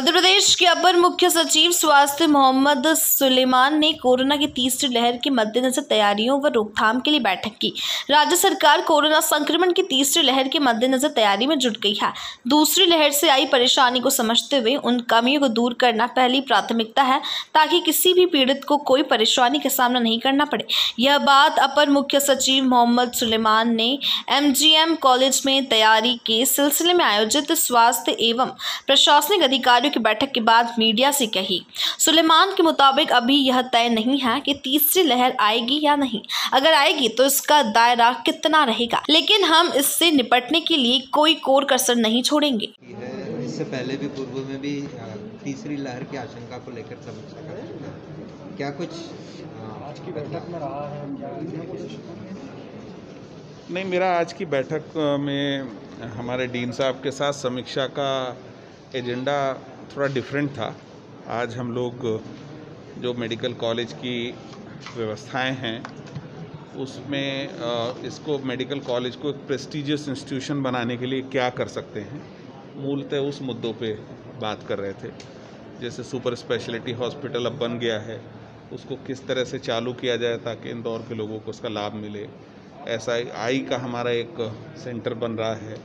मध्य प्रदेश के अपर मुख्य सचिव स्वास्थ्य मोहम्मद सुलेमान ने कोरोना की तीसरी लहर के मद्देनजर तैयारियों व रोकथाम के लिए बैठक की। राज्य सरकार कोरोना संक्रमण की तीसरी लहर के मद्देनजर तैयारी में जुट गई है। दूसरी लहर से आई परेशानी को समझते हुए उन कमियों को दूर करना पहली प्राथमिकता है, ताकि किसी भी पीड़ित को कोई परेशानी का सामना नहीं करना पड़े। यह बात अपर मुख्य सचिव मोहम्मद सुलेमान ने एमजीएम कॉलेज में तैयारी के सिलसिले में आयोजित स्वास्थ्य एवं प्रशासनिक अधिकारियों की बैठक के बाद मीडिया से कही सुलेमान के मुताबिक अभी यह तय नहीं है कि तीसरी लहर आएगी या नहीं। अगर आएगी तो इसका दायरा कितना रहेगा। लेकिन हम इससे निपटने के लिए कोई कोर कसर नहीं छोड़ेंगे। इससे पहले भी पूर्व में भी तीसरी लहर की आशंका को लेकर समीक्षा कर क्या कुछ आज की बैठक में रहा है नहीं मेरा आज की बैठक में हमारे डीन साहब के साथ समीक्षा का एजेंडा थोड़ा डिफरेंट था। आज हम लोग जो मेडिकल कॉलेज की व्यवस्थाएँ हैं, उसमें इसको मेडिकल कॉलेज को एक प्रेस्टिजियस इंस्टीट्यूशन बनाने के लिए क्या कर सकते हैं, मूलतः उस मुद्दों पे बात कर रहे थे। जैसे सुपर स्पेशलिटी हॉस्पिटल अब बन गया है, उसको किस तरह से चालू किया जाए ताकि इंदौर के लोगों को उसका लाभ मिले। ऐसा आई का हमारा एक सेंटर बन रहा है,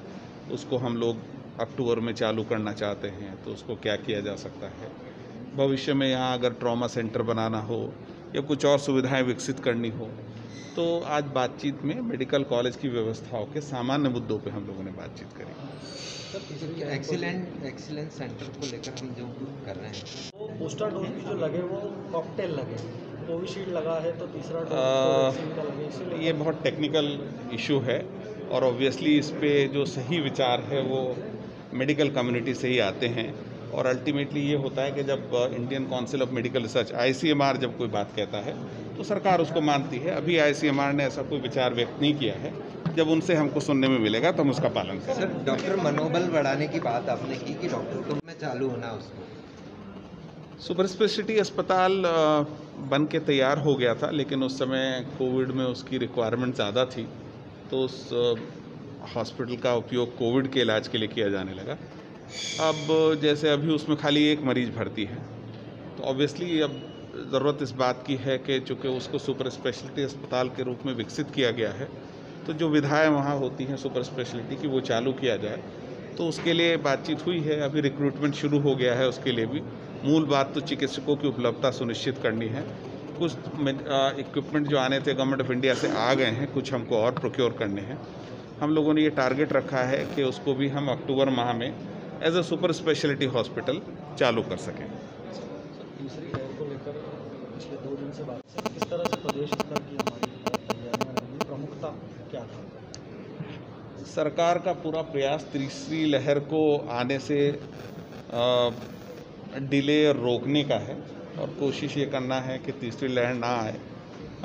उसको हम लोग अक्टूबर में चालू करना चाहते हैं तो उसको क्या किया जा सकता है? भविष्य में यहाँ अगर ट्रॉमा सेंटर बनाना हो या कुछ और सुविधाएँ विकसित करनी हो तो आज बातचीत में मेडिकल कॉलेज की व्यवस्थाओं के सामान्य मुद्दों पे हम लोगों ने बातचीत करी। एक्सीलेंट एक्सीलेंट सेंटर को लेकर हम जो कर रहे हैं। वो बूस्टर डोज भी जो लगे वो कॉकटेल लगे कोविशील्ड लगा है तो तीसरा डोज ये बहुत टेक्निकल इशू है और ऑब्वियसली इस पर जो सही विचार है वो मेडिकल कम्युनिटी से ही आते हैं। और अल्टीमेटली ये होता है कि जब Indian Council of Medical Research ICMR जब कोई बात कहता है तो सरकार उसको मानती है। अभी आईसीएमआर ने ऐसा कोई विचार व्यक्त नहीं किया है। जब उनसे हमको सुनने में मिलेगा तो हम उसका पालन करें सर डॉक्टर मनोबल बढ़ाने की बात आपने की कि डॉक्टर को में चालू होना उसको? सुपर स्पेशलिटी अस्पताल बन के तैयार हो गया था लेकिन उस समय कोविड में उसकी रिक्वायरमेंट ज़्यादा थी। तो उस हॉस्पिटल का उपयोग कोविड के इलाज के लिए किया जाने लगा। अब जैसे अभी उसमें खाली एक मरीज़ भर्ती है तो ऑब्वियसली अब ज़रूरत इस बात की है कि चूँकि उसको सुपर स्पेशलिटी अस्पताल के रूप में विकसित किया गया है तो जो विधाएँ वहाँ होती हैं सुपर स्पेशलिटी की वो चालू किया जाए। तो उसके लिए बातचीत हुई है, अभी रिक्रूटमेंट शुरू हो गया है उसके लिए भी। मूल बात तो चिकित्सकों की उपलब्धता सुनिश्चित करनी है। कुछ इक्विपमेंट जो आने थे गवर्नमेंट ऑफ़ इंडिया से आ गए हैं, कुछ हमको और प्रोक्योर करने हैं। हम लोगों ने ये टारगेट रखा है कि उसको भी हम अक्टूबर माह में as a super speciality hospital चालू कर सकें। दूसरी लहर को लेकर पिछले दो दिन से बात किस तरह से प्रदेश स्तर की हमारी प्रमुखता क्या था? सरकार का पूरा प्रयास तीसरी लहर को आने से डिले रोकने का है और कोशिश ये करना है कि तीसरी लहर ना आए।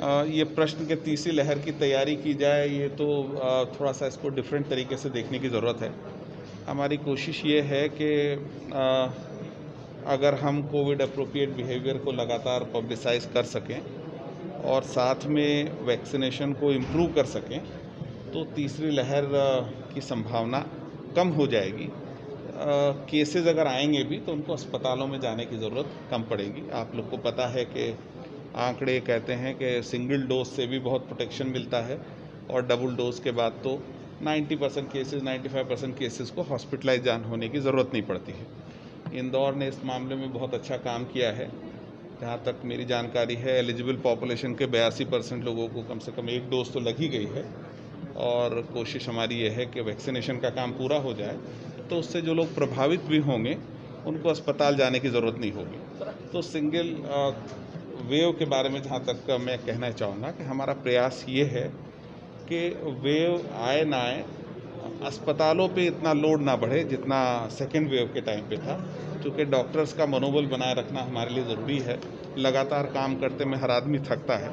ये प्रश्न के तीसरी लहर की तैयारी की जाए, ये तो थोड़ा सा इसको डिफरेंट तरीके से देखने की ज़रूरत है। हमारी कोशिश ये है कि अगर हम कोविड अप्रोप्रिएट बिहेवियर को लगातार पब्लिसाइज कर सकें और साथ में वैक्सीनेशन को इम्प्रूव कर सकें तो तीसरी लहर की संभावना कम हो जाएगी। केसेस अगर आएँगे भी तो उनको अस्पतालों में जाने की ज़रूरत कम पड़ेगी। आप लोग को पता है कि आंकड़े कहते हैं कि सिंगल डोज से भी बहुत प्रोटेक्शन मिलता है और डबल डोज के बाद तो 90 परसेंट केसेज 95 परसेंट केसेस को हॉस्पिटलाइज जान होने की ज़रूरत नहीं पड़ती है। इंदौर ने इस मामले में बहुत अच्छा काम किया है। जहाँ तक मेरी जानकारी है एलिजिबल पॉपुलेशन के बयासी परसेंट लोगों को कम से कम एक डोज तो लगी गई है और कोशिश हमारी ये है कि वैक्सीनेशन का काम पूरा हो जाए तो उससे जो लोग प्रभावित भी होंगे, उनको अस्पताल जाने की ज़रूरत नहीं होगी। तो सिंगल वेव के बारे में जहाँ तक मैं कहना चाहूँगा कि हमारा प्रयास ये है कि वेव आए ना आए, अस्पतालों पे इतना लोड ना बढ़े जितना सेकेंड वेव के टाइम पे था, क्योंकि डॉक्टर्स का मनोबल बनाए रखना हमारे लिए ज़रूरी है। लगातार काम करते में हर आदमी थकता है।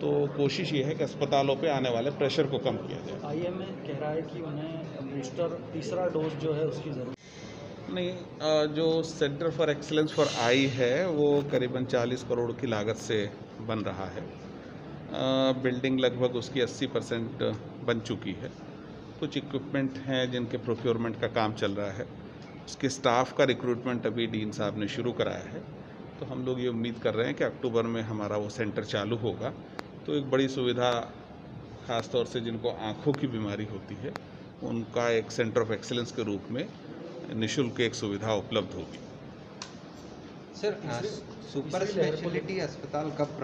तो कोशिश ये है कि अस्पतालों पे आने वाले प्रेशर को कम किया जाए। आईएमए कह रहा है कि उन्हें बूस्टर तीसरा डोज जो है उसकी ज़रूरत नहीं जो centre for excellence for eye है, वो करीबन 40 करोड़ की लागत से बन रहा है। बिल्डिंग लगभग उसकी 80 परसेंट बन चुकी है। कुछ इक्विपमेंट हैं जिनके प्रोक्योरमेंट का काम चल रहा है। उसके स्टाफ का रिक्रूटमेंट अभी डीन साहब ने शुरू कराया है। तो हम लोग ये उम्मीद कर रहे हैं कि अक्टूबर में हमारा वो सेंटर चालू होगा। तो एक बड़ी सुविधा, ख़ासतौर से जिनको आँखों की बीमारी होती है, उनका एक सेंटर ऑफ़ एक्सेलेंस के रूप में निशुल्क एक सुविधा उपलब्ध होगी। सर हाँ, सुपर स्पेशलिटी अस्पताल कब